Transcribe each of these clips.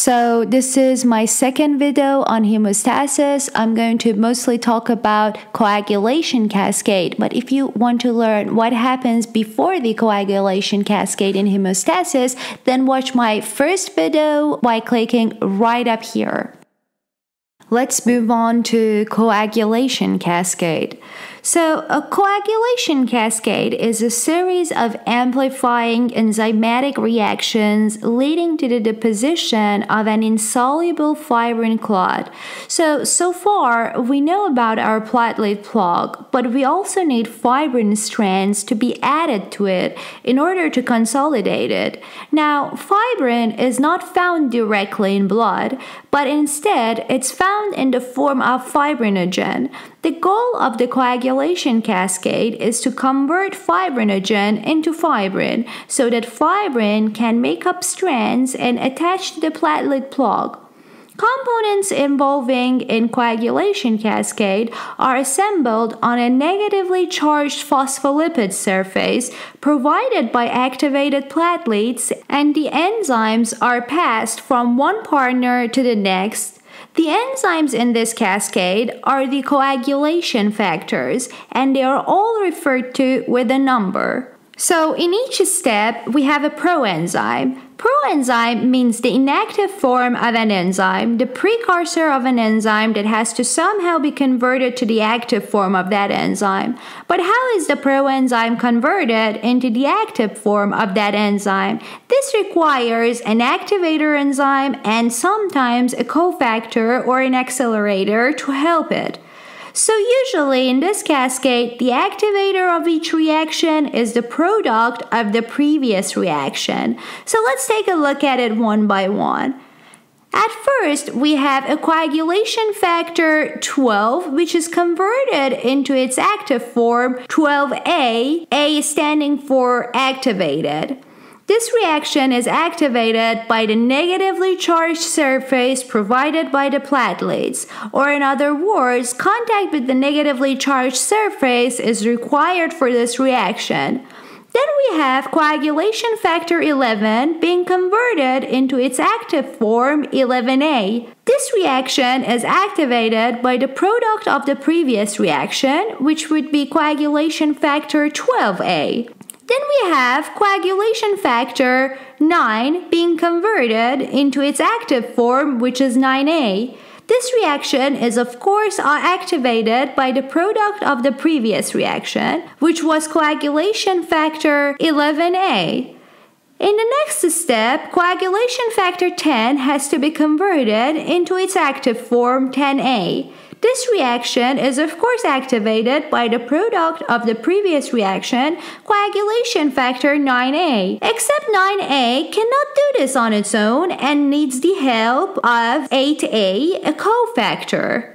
So this is my second video on hemostasis. I'm going to mostly talk about coagulation cascade, but if you want to learn what happens before the coagulation cascade in hemostasis, then watch my first video by clicking right up here. Let's move on to coagulation cascade. So, a coagulation cascade is a series of amplifying enzymatic reactions leading to the deposition of an insoluble fibrin clot. So, so far, we know about our platelet plug, but we also need fibrin strands to be added to it in order to consolidate it. Now, fibrin is not found directly in blood, but instead it's found in the form of fibrinogen. The goal of the coagulation cascade is to convert fibrinogen into fibrin so that fibrin can make up strands and attach to the platelet plug. Components involving in coagulation cascade are assembled on a negatively charged phospholipid surface provided by activated platelets and the enzymes are passed from one partner to the next the enzymes in this cascade are the coagulation factors, and they are all referred to with a number. So, in each step, we have a proenzyme. Proenzyme means the inactive form of an enzyme, the precursor of an enzyme that has to somehow be converted to the active form of that enzyme. But how is the proenzyme converted into the active form of that enzyme? This requires an activator enzyme and sometimes a cofactor or an accelerator to help it. So usually in this cascade, the activator of each reaction is the product of the previous reaction. So let's take a look at it one by one. At first, we have a coagulation factor 12, which is converted into its active form 12A, A standing for activated. This reaction is activated by the negatively charged surface provided by the platelets, or in other words, contact with the negatively charged surface is required for this reaction. Then we have coagulation factor 11 being converted into its active form 11A. This reaction is activated by the product of the previous reaction, which would be coagulation factor 12A. Then we have coagulation factor 9 being converted into its active form, which is 9A. This reaction is of course activated by the product of the previous reaction, which was coagulation factor 11A. In the next step, coagulation factor 10 has to be converted into its active form 10A. This reaction is of course activated by the product of the previous reaction, coagulation factor 9A. Except 9A cannot do this on its own and needs the help of 8A, a cofactor.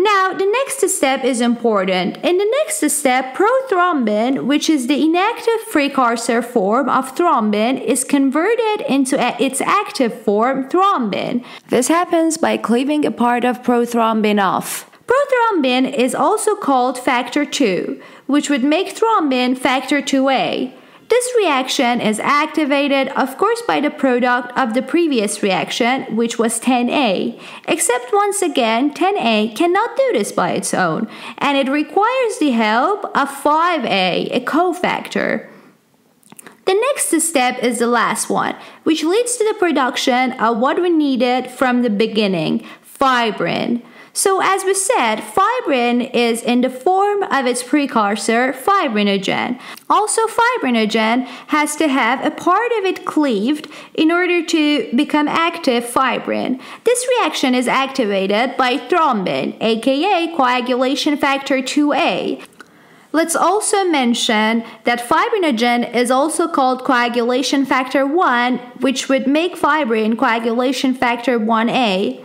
Now, the next step is important. In the next step, prothrombin, which is the inactive precursor form of thrombin, is converted into its active form, thrombin. This happens by cleaving a part of prothrombin off. Prothrombin is also called factor 2, which would make thrombin factor 2A. This reaction is activated, of course, by the product of the previous reaction, which was 10A. Except once again, 10A cannot do this by its own, and it requires the help of 5A, a cofactor. The next step is the last one, which leads to the production of what we needed from the beginning, fibrin. So as we said, fibrin is in the form of its precursor, fibrinogen. Also, fibrinogen has to have a part of it cleaved in order to become active fibrin. This reaction is activated by thrombin, aka coagulation factor 2A. Let's also mention that fibrinogen is also called coagulation factor 1, which would make fibrin coagulation factor 1A.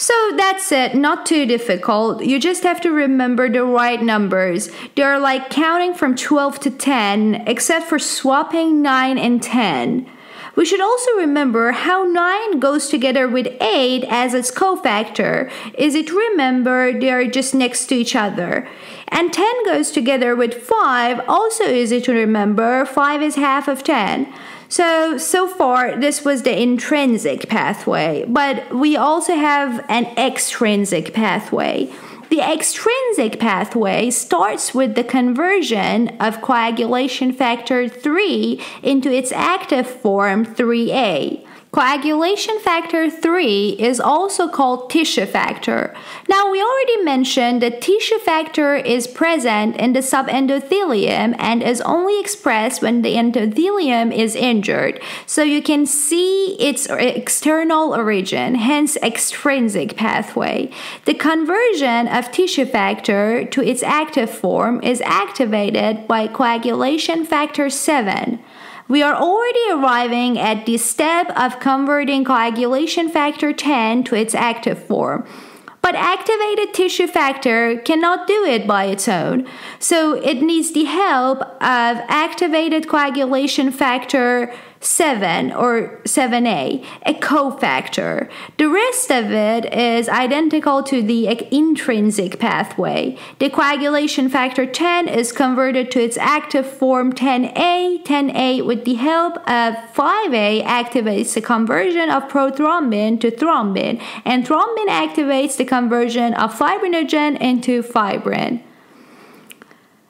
So that's it, not too difficult. You just have to remember the right numbers. They're like counting from 12 to 10, except for swapping 9 and 10. We should also remember how 9 goes together with 8 as its cofactor. Is it remember they are just next to each other? And 10 goes together with 5, also easy to remember, 5 is half of 10. So, so far, this was the intrinsic pathway, but we also have an extrinsic pathway. The extrinsic pathway starts with the conversion of coagulation factor 3 into its active form 3A. Coagulation factor 3 is also called tissue factor. Now, we already mentioned that tissue factor is present in the subendothelium and is only expressed when the endothelium is injured. So you can see its external origin, hence extrinsic pathway. The conversion of tissue factor to its active form is activated by coagulation factor 7 we are already arriving at the step of converting coagulation factor 10 to its active form. But activated tissue factor cannot do it by its own, so it needs the help of activated coagulation factor 7 or 7a, a cofactor. The rest of it is identical to the intrinsic pathway. The coagulation factor 10 is converted to its active form 10a. 10a, with the help of 5a, activates the conversion of prothrombin to thrombin, and thrombin activates the conversion of fibrinogen into fibrin.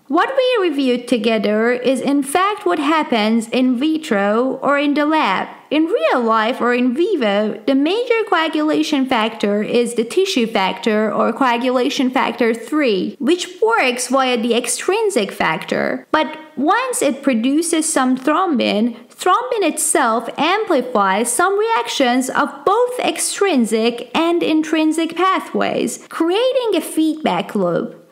What we reviewed together is in fact what happens in vitro or in the lab. In real life or in vivo, the major coagulation factor is the tissue factor or coagulation factor 3, which works via the extrinsic factor. But once it produces some thrombin, thrombin itself amplifies some reactions of both extrinsic and intrinsic pathways, creating a feedback loop.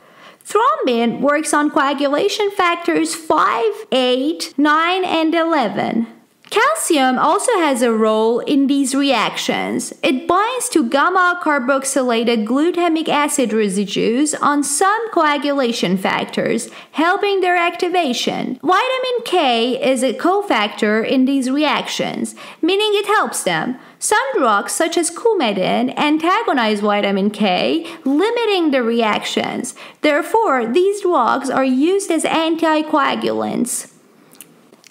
Thrombin works on coagulation factors 5, 8, 9, and 11. Calcium also has a role in these reactions. It binds to gamma carboxylated glutamic acid residues on some coagulation factors, helping their activation. Vitamin K is a cofactor in these reactions, meaning it helps them. Some drugs, such as Coumadin, antagonize vitamin K, limiting the reactions. Therefore, these drugs are used as anticoagulants.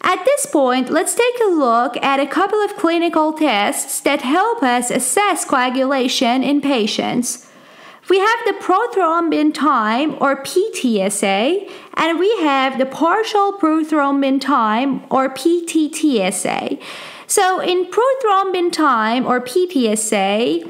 At this point, let's take a look at a couple of clinical tests that help us assess coagulation in patients. We have the prothrombin time or PT assay, and we have the partial prothrombin time or PTT assay. So, in prothrombin time or PT assay,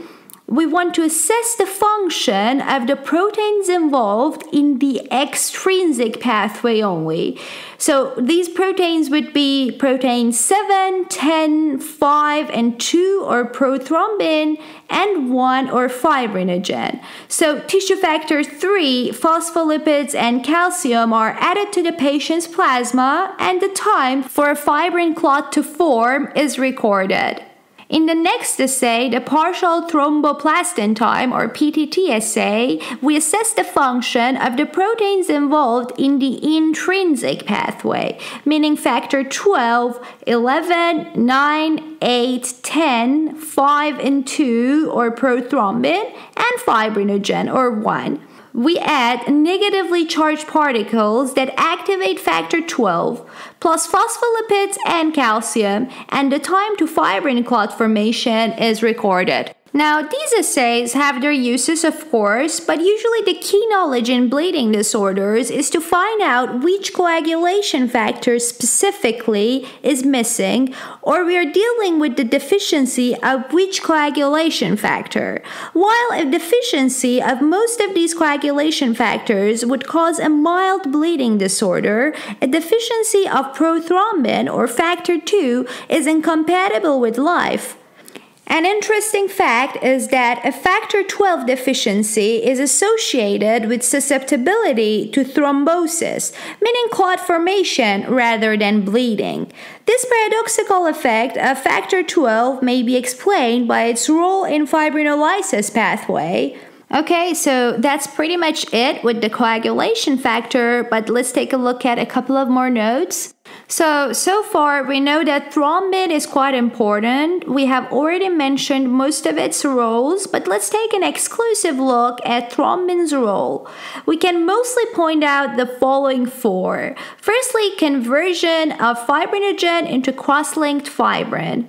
we want to assess the function of the proteins involved in the extrinsic pathway only. So these proteins would be protein 7, 10, 5, and 2 or prothrombin, and 1 or fibrinogen. So tissue factor 3, phospholipids, and calcium are added to the patient's plasma, and the time for a fibrin clot to form is recorded. In the next assay, the partial thromboplastin time or PTT assay, we assess the function of the proteins involved in the intrinsic pathway, meaning factor 12, 11, 9, 8, 10, 5, and 2 or prothrombin, and fibrinogen or 1 we add negatively charged particles that activate factor 12 plus phospholipids and calcium, and the time to fibrin clot formation is recorded. Now, these assays have their uses, of course, but usually the key knowledge in bleeding disorders is to find out which coagulation factor specifically is missing, or we are dealing with the deficiency of which coagulation factor. While a deficiency of most of these coagulation factors would cause a mild bleeding disorder, a deficiency of prothrombin or factor 2 is incompatible with life. An interesting fact is that a factor 12 deficiency is associated with susceptibility to thrombosis, meaning clot formation rather than bleeding. This paradoxical effect of factor 12 may be explained by its role in fibrinolysis pathway, Okay, so that's pretty much it with the coagulation factor, but let's take a look at a couple of more notes. So, so far we know that thrombin is quite important. We have already mentioned most of its roles, but let's take an exclusive look at thrombin's role. We can mostly point out the following four. Firstly, conversion of fibrinogen into cross-linked fibrin.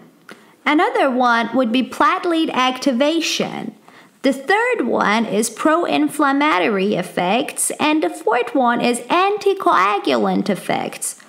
Another one would be platelet activation. The third one is pro inflammatory effects, and the fourth one is anticoagulant effects.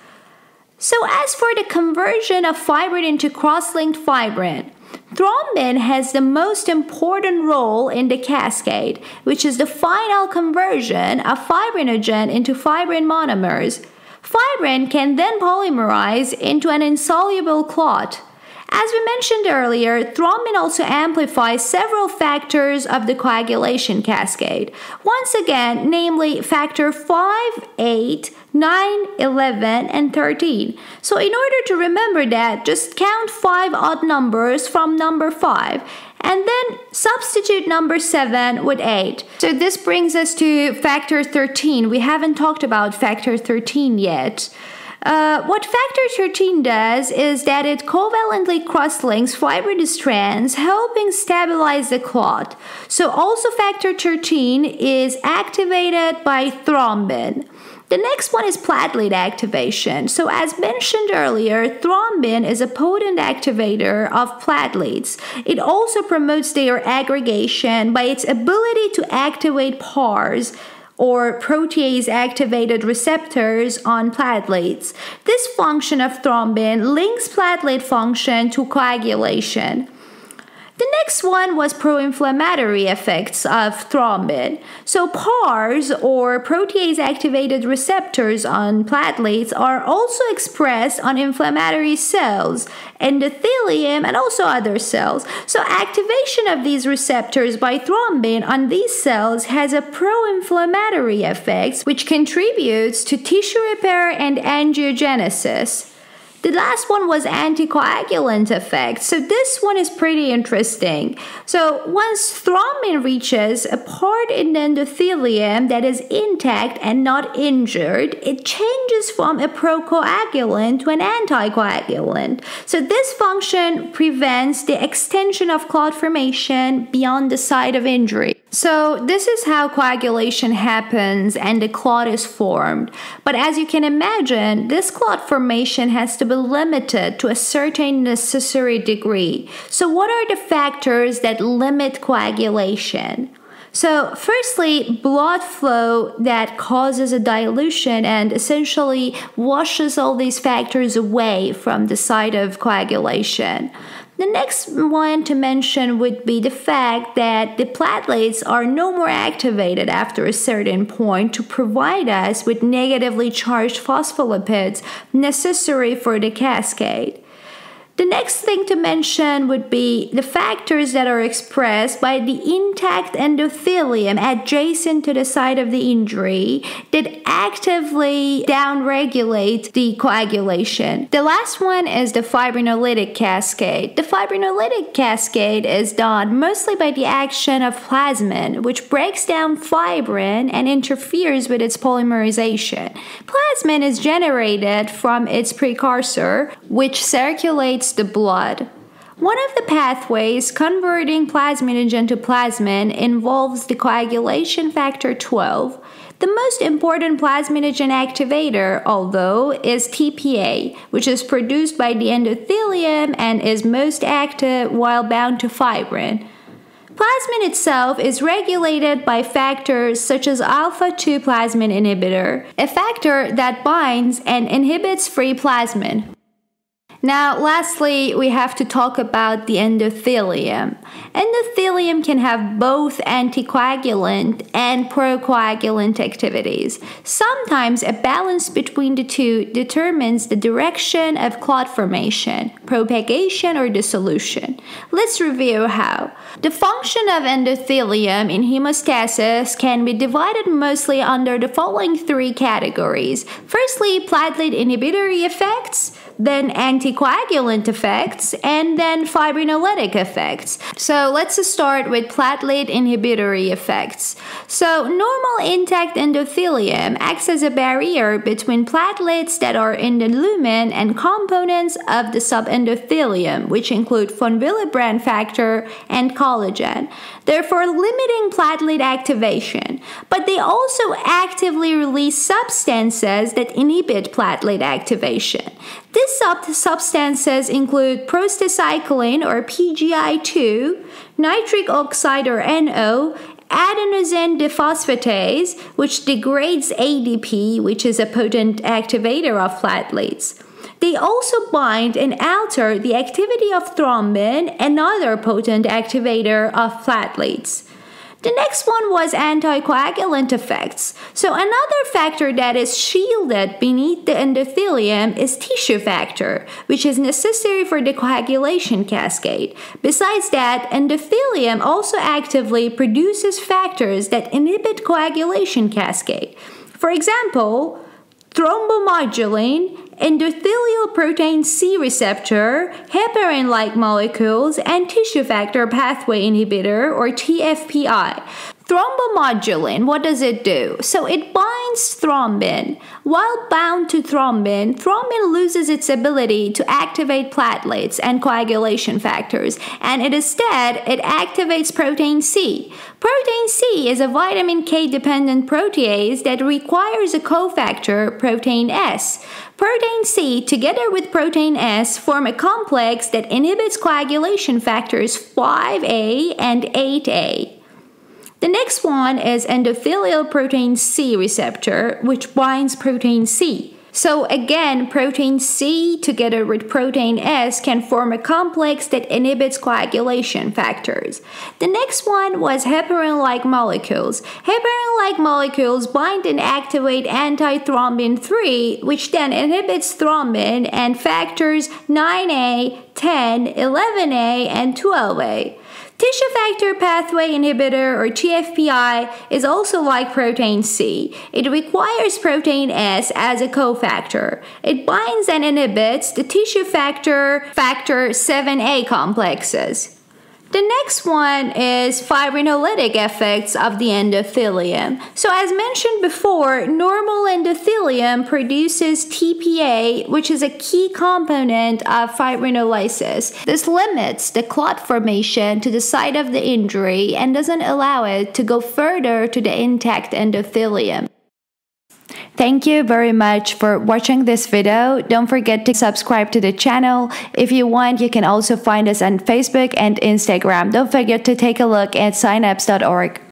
So, as for the conversion of fibrin into cross linked fibrin, thrombin has the most important role in the cascade, which is the final conversion of fibrinogen into fibrin monomers. Fibrin can then polymerize into an insoluble clot. As we mentioned earlier, thrombin also amplifies several factors of the coagulation cascade. Once again, namely factor 5, 8, 9, 11, and 13. So in order to remember that, just count 5 odd numbers from number 5 and then substitute number 7 with 8. So this brings us to factor 13. We haven't talked about factor 13 yet. Uh, what factor 13 does is that it covalently cross-links fibrin strands, helping stabilize the clot. So also factor 13 is activated by thrombin. The next one is platelet activation. So, as mentioned earlier, thrombin is a potent activator of platelets. It also promotes their aggregation by its ability to activate PARs or protease activated receptors on platelets. This function of thrombin links platelet function to coagulation. The next one was pro-inflammatory effects of thrombin. So PARs or protease activated receptors on platelets are also expressed on inflammatory cells, endothelium and also other cells. So activation of these receptors by thrombin on these cells has a pro-inflammatory effect which contributes to tissue repair and angiogenesis. The last one was anticoagulant effect. So this one is pretty interesting. So once thrombin reaches a part in the endothelium that is intact and not injured, it changes from a procoagulant to an anticoagulant. So this function prevents the extension of clot formation beyond the site of injury. So, this is how coagulation happens and the clot is formed. But as you can imagine, this clot formation has to be limited to a certain necessary degree. So, what are the factors that limit coagulation? So, firstly, blood flow that causes a dilution and essentially washes all these factors away from the site of coagulation. The next one to mention would be the fact that the platelets are no more activated after a certain point to provide us with negatively charged phospholipids necessary for the cascade. The next thing to mention would be the factors that are expressed by the intact endothelium adjacent to the site of the injury that actively downregulate the coagulation. The last one is the fibrinolytic cascade. The fibrinolytic cascade is done mostly by the action of plasmin, which breaks down fibrin and interferes with its polymerization. Plasmin is generated from its precursor, which circulates the blood. One of the pathways converting plasminogen to plasmin involves the coagulation factor 12. The most important plasminogen activator, although, is TPA, which is produced by the endothelium and is most active while bound to fibrin. Plasmin itself is regulated by factors such as alpha 2 plasmin inhibitor, a factor that binds and inhibits free plasmin. Now, lastly, we have to talk about the endothelium. Endothelium can have both anticoagulant and procoagulant activities. Sometimes a balance between the two determines the direction of clot formation. propagation, or dissolution. Let's review how. The function of endothelium in hemostasis can be divided mostly under the following three categories. Firstly, platelet inhibitory effects, then anticoagulant effects, and then fibrinolytic effects. So let's start with platelet inhibitory effects. So normal intact endothelium acts as a barrier between platelets that are in the lumen and components of the subendothelium, which include von Willebrand factor and collagen, therefore limiting platelet activation. But they also actively release substances that inhibit platelet activation. These sub- substances include prostacyclin or PGI2, nitric oxide or NO, adenosine diphosphatase, which degrades ADP, which is a potent activator of platelets. They also bind and alter the activity of thrombin, another potent activator of platelets. The next one was anticoagulant effects. So, another factor that is shielded beneath the endothelium is tissue factor, which is necessary for the coagulation cascade. Besides that, endothelium also actively produces factors that inhibit coagulation cascade. For example, thrombomodulin endothelial protein C receptor, heparin like molecules, and tissue factor pathway inhibitor or TFPI. Thrombomodulin, what does it do? So it binds thrombin. While bound to thrombin, thrombin loses its ability to activate platelets and coagulation factors, and instead it activates protein C. Protein C is a vitamin K dependent protease that requires a cofactor, protein S. Protein C, together with protein S, form a complex that inhibits coagulation factors 5A and 8A. The next one is endothelial protein C receptor, which binds protein C. So again, protein C together with protein S can form a complex that inhibits coagulation factors. The next one was heparin-like molecules. Heparin-like molecules bind and activate antithrombin 3, which then inhibits thrombin and factors 9A, 10, 11A, and 12A. Tissue factor pathway inhibitor or TFPI is also like protein C. It requires protein S as a cofactor. It binds and inhibits the tissue factor factor 7A complexes. The next one is fibrinolytic effects of the endothelium. So, as mentioned before, normal endothelium produces TPA, which is a key component of fibrinolysis. This limits the clot formation to the site of the injury and doesn't allow it to go further to the intact endothelium. Thank you very much for watching this video. Don't forget to subscribe to the channel. If you want, you can also find us on Facebook and Instagram. Don't forget to take a look at signups.org.